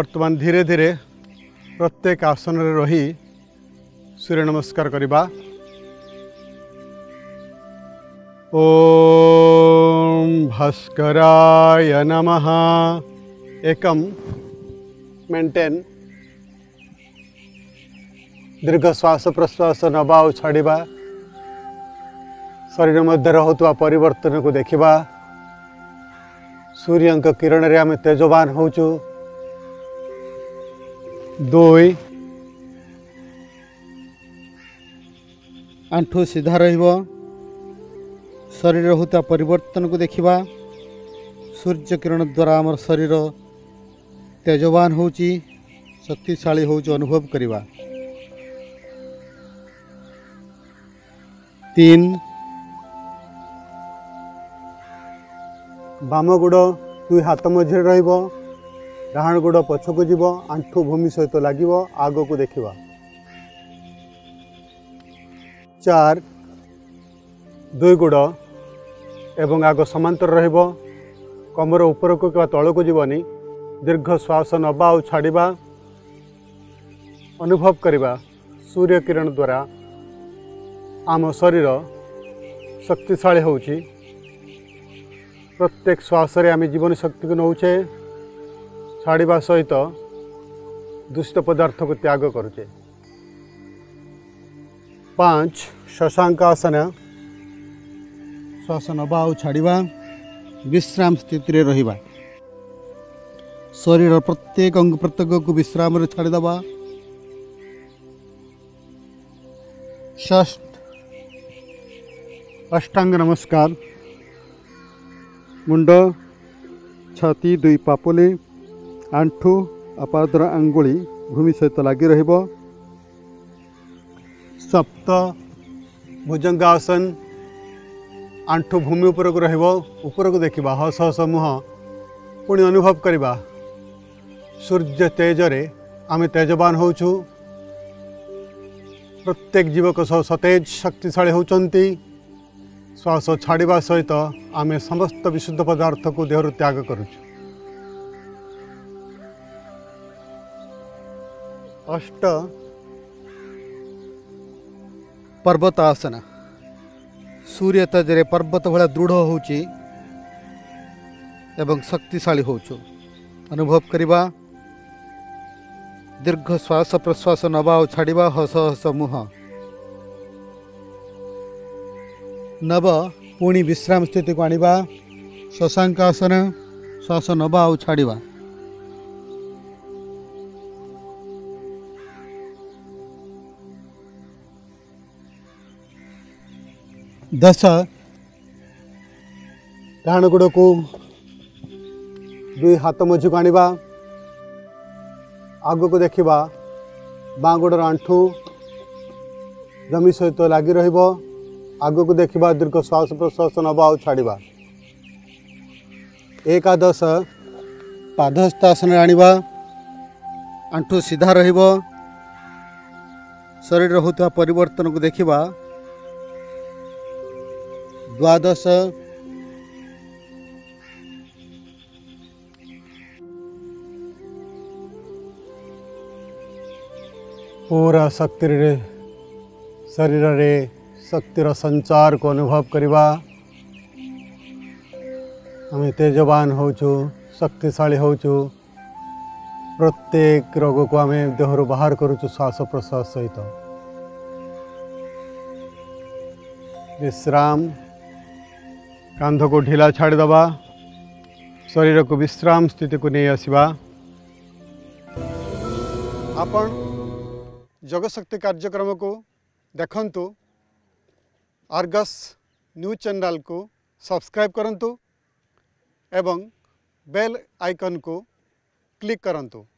बर्तमान धीरे धीरे प्रत्येक आसन रही सूर्य नमस्कार करवा ओ भास्कराय नम एकम मेंटेन दीर्घ श्वास प्रश्वास नवा छाड़ शरीर मध्य होता परन को देखा सूर्य किरण में आम तेजवान होचू दई आंठू सीधा ररीर होता पर देखा सूर्यकिरण द्वारा आम शरीर तेजवान हो शक्तिशा होभव करवा तीन बाम गोड़ दुई हाथ मझे रहा ଡାହାଣ ଗୋଡ଼ ପଛକୁ ଯିବ ଆଣ୍ଠୁ ଭୂମି ସହିତ ଲାଗିବ ଆଗକୁ ଦେଖିବା ଚାର ଦୁଇ ଗୋଡ଼ ଏବଂ ଆଗ ସମାନ୍ତର ରହିବ କମର ଉପରକୁ କିମ୍ବା ତଳକୁ ଯିବନି ଦୀର୍ଘ ଶ୍ୱାସ ନେବା ଆଉ ଛାଡ଼ିବା ଅନୁଭବ କରିବା ସୂର୍ଯ୍ୟ କିରଣ ଦ୍ୱାରା ଆମ ଶରୀର ଶକ୍ତିଶାଳୀ ହେଉଛି ପ୍ରତ୍ୟେକ ଶ୍ୱାସରେ ଆମେ ଜୀବନୀ ଶକ୍ତିକୁ ନେଉଛେ ଛାଡ଼ିବା ସହିତ ଦୂଷିତ ପଦାର୍ଥକୁ ତ୍ୟାଗ କରୁଛେ ପାଞ୍ଚ ଶଶାଙ୍କାସନ ଶ୍ୱାସ ନେବା ଆଉ ଛାଡ଼ିବା ବିଶ୍ରାମ ସ୍ଥିତିରେ ରହିବା ଶରୀର ପ୍ରତ୍ୟେକ ଅଙ୍ଗ ପ୍ରତ୍ୟେକକୁ ବିଶ୍ରାମରେ ଛାଡ଼ିଦେବା ଷଷ୍ଠ अष्टांग नमस्कार मुंड छाती दुई पापोले ଆଣ୍ଠୁ ପାଦର ଆଙ୍ଗୁଳି ଭୂମି ସହିତ ଲାଗି ରହିବ ସପ୍ତ ଭୁଜଙ୍ଗାସନ ଆଣ୍ଠୁ ଭୂମି ଉପରକୁ ରହିବ ଉପରକୁ ଦେଖିବା ହସ ହସ ମୁହଁ ପୁଣି ଅନୁଭବ କରିବା ସୂର୍ଯ୍ୟ ତେଜରେ ଆମେ ତେଜବାନ ହେଉଛୁ ପ୍ରତ୍ୟେକ ଜୀବକ ସହ ସତେଜ ଶକ୍ତିଶାଳୀ ହେଉଛନ୍ତି ଶ୍ୱାସ ଛାଡ଼ିବା ସହିତ ଆମେ ସମସ୍ତ ବିଶୁଦ୍ଧ ପଦାର୍ଥକୁ ଦେହରୁ ତ୍ୟାଗ କରୁଛୁ अष्ट पर्वतासन सूर्य तेजरे पर्वत भाया दृढ़ हो एवं शक्तिशाली करवा दीर्घ श्वास प्रश्वास नवा और छाड़ा हस हस मुह नव पुणी विश्राम स्थित को आणवा शशांकासन श्वास नवा और छाड़ा दश डाण गुड़ को दुई हाथ मजुक आने आग को देखा बाँ गोड़ आंठू जमी सहित तो लग रग को देखा दीर्घ श्वास प्रश्वास नवा छाड़ एकादश आने आंठू सीधा रर होता को देखा द्वादश पूरा शक्ति शरीर में शक्तिर संचार को अनुभव करवा आम तेजवान होक्तिशी हो प्रत्येक रोग को आम देह बाहर करुचु श्वास प्रश्वास सहित विश्राम कांध को ढिला छाड़ दबा, शरीर को विश्राम स्थित को नहीं आसवा आप जगशक्ति कार्यक्रम को देखु आर्गस न्यूज चैनल को सब्सक्राइब करूँ एवं बेल आइकन को क्लिक करूँ